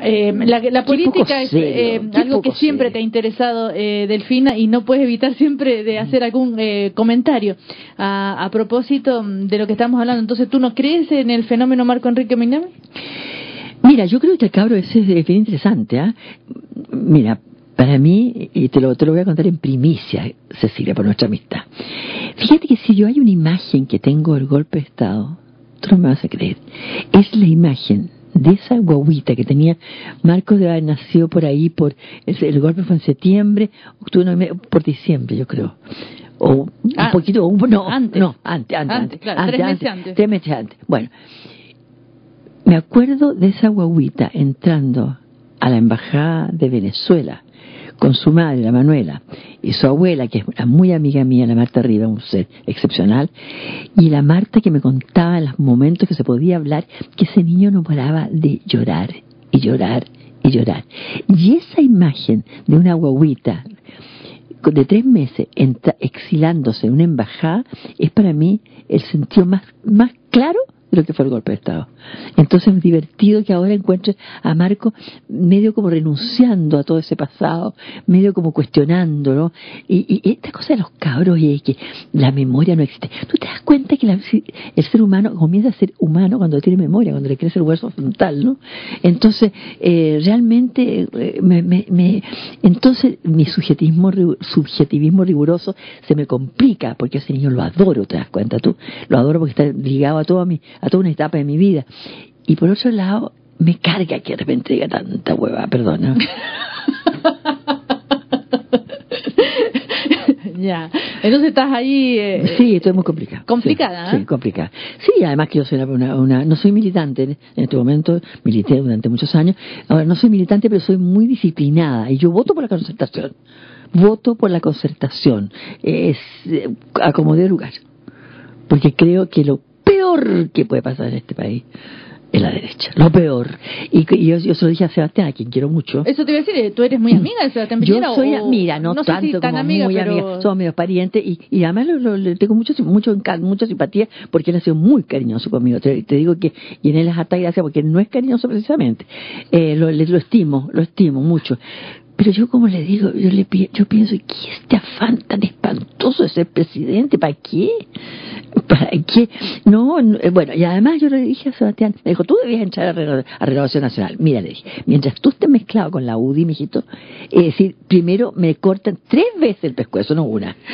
Eh, la, política es eh, algo que siempre te ha interesado, eh, Delfina, y no puedes evitar siempre de hacer algún eh, comentario a, a, propósito de lo que estamos hablando. Entonces, ¿tú no crees en el fenómeno Marco Enrique Minami? Mira, yo creo que el cabro ese es bien interesante. ¿ah? Mira, para mí, y te lo, te lo voy a contar en primicia, Cecilia, por nuestra amistad. Fíjate que si yo hay una imagen que tengo del golpe de Estado, tú no me vas a creer, es la imagen de esa guaguita que tenía Marcos de haber nacido por ahí, por el, golpe fue en septiembre, octubre, por diciembre, yo creo. O un ah, poquito, no, antes. no, antes, antes, antes, tres meses antes. Tres meses antes. Bueno, me acuerdo de esa guaguita entrando a la embajada de Venezuela con su madre, la Manuela, y su abuela, que es muy amiga mía, la Marta Riva, un ser excepcional, y la Marta que me contaba en los momentos que se podía hablar, que ese niño no paraba de llorar y llorar y llorar. Y esa imagen de una guaguita de tres meses exilándose en una embajada es para mí el sentido más, más claro lo que fue el golpe de Estado. Entonces es divertido que ahora encuentre a Marco medio como renunciando a todo ese pasado, medio como cuestionándolo. Y, y esta cosa de los cabros y que la memoria no existe. Tú te das cuenta que el ser humano comienza a ser humano cuando tiene memoria, cuando le crece el hueso frontal, ¿no? Entonces, eh, realmente, eh, me, me, entonces mi subjetivismo, subjetivismo riguroso se me complica, porque ese niño lo adoro, te das cuenta tú. Lo adoro porque está ligado a todo mi a toda una etapa de mi vida. Y por otro lado, me carga que de repente diga tanta hueva, perdona. ya. Entonces estás ahí. Eh, sí, estoy muy complicada. Complicada, sí, ¿eh? complicada. Sí, además que yo soy una, una, no soy militante en este momento, milité durante muchos años. Ahora, no soy militante, pero soy muy disciplinada y yo voto por la concertación. Voto por la concertación. Es eh, acomodé lugar. Porque creo que lo peor que puede pasar en este país es la derecha, lo peor. Y, yo, yo se lo dije a Sebastián, a quien quiero mucho. Eso te iba a decir, ¿tú eres muy amiga de Sebastián Piñera? Yo soy amiga, no, tanto como muy amiga, somos medio parientes y, y además le tengo mucho, mucho, mucha simpatía porque él ha sido muy cariñoso conmigo. Te, digo que, y en él es hasta gracia porque no es cariñoso precisamente. Eh, lo, lo estimo, lo estimo mucho. Pero yo como le digo, yo le yo pienso, ¿qué este afán tan espantoso de ser presidente? ¿Para qué? ¿Para qué? No, eh, bueno, y además yo le dije a Sebastián, me dijo, tú debías entrar a, Renovación Nacional. Mira, le dije, mientras tú estés mezclado con la UDI, mijito, es decir, primero me cortan tres veces el pescuezo, no una.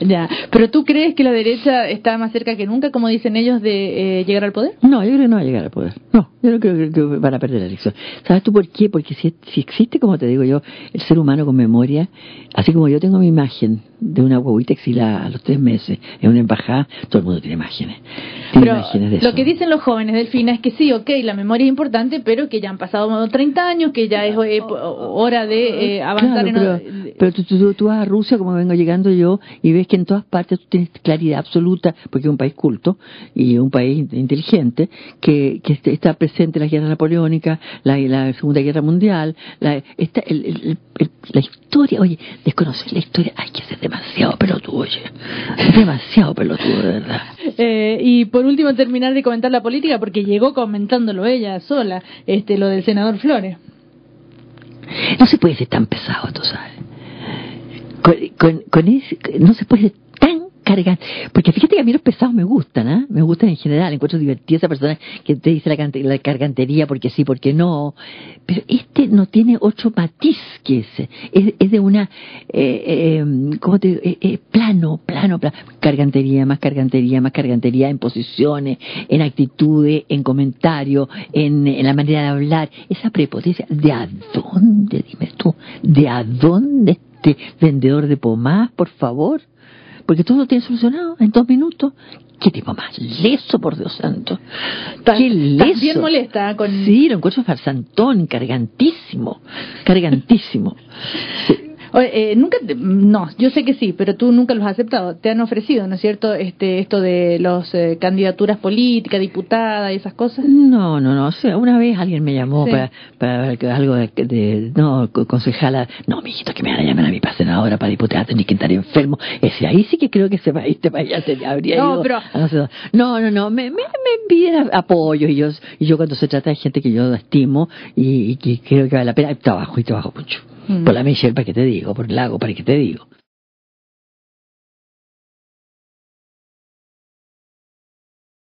Ya, pero ¿tú crees que la derecha está más cerca que nunca, como dicen ellos, de eh, llegar al poder? No, yo creo que no va a llegar al poder. No, yo no creo que, van a perder la elección. ¿Sabes tú por qué? Porque si, si existe, como te digo yo, el ser humano con memoria, así como yo tengo mi imagen de una huevita exilada a los tres meses en una embajada, todo el mundo tiene imágenes. pero lo que dicen los jóvenes, Delfina, es que sí, ok, la memoria es importante, pero que ya han pasado 30 años, que ya es eh, hora de eh, avanzar pero, en... Pero tú, tú, vas a Rusia, como vengo llegando yo, y ves que en todas partes tú tienes claridad absoluta, porque es un país culto y un país inteligente, que, que está presente la guerra napoleónica, la, la Segunda Guerra Mundial, la, esta, el, la historia, oye, desconocer la historia, hay que ser demasiado pelotudo, oye, demasiado pelotudo, de verdad. Eh, y por último, terminar de comentar la política, porque llegó comentándolo ella sola, este lo del senador Flores. No se puede ser tan pesado, tú sabes. Con, con, con ese, no se puede ser tan cargante. Porque fíjate que a mí los pesados me gustan, ¿ah? Me gustan en general. Encuentro divertida esa persona que te dice la, cargantería porque sí, porque no. Pero este no tiene otro matiz que ese. Es, es de una. Eh, eh, ¿Cómo te eh, eh, plano, plano, plano. Cargantería, más cargantería, más cargantería en posiciones, en actitudes, en comentarios, en, en la manera de hablar. Esa prepotencia. ¿De a dónde, dime tú? ¿De a dónde este vendedor de pomás, por favor? Porque todo lo tiene solucionado en dos minutos. ¿Qué tipo más leso, por Dios santo? ¿Qué leso? bien molesta con... Sí, lo encuentro farsantón, cargantísimo, cargantísimo. Eh, nunca, no, yo sé que sí, pero tú nunca los has aceptado. Te han ofrecido, ¿no es cierto? Este, esto de las eh, candidaturas políticas, diputada y esas cosas. No, no, no. O sea, una vez alguien me llamó para, para algo de, no, concejala. No, mijito, que me van a llamar a mí para senadora, para diputada, tenés que estar enfermo. Ese ahí sí que creo que ese país, este país ya se habría no, ido. Pero... No, no, no. Me, me, me piden apoyo y yo, y yo cuando se trata de gente que yo estimo y, y que creo que vale la pena, trabajo y trabajo mucho. Por la Michelle, ¿para qué te digo? Por el lago, ¿para qué te digo?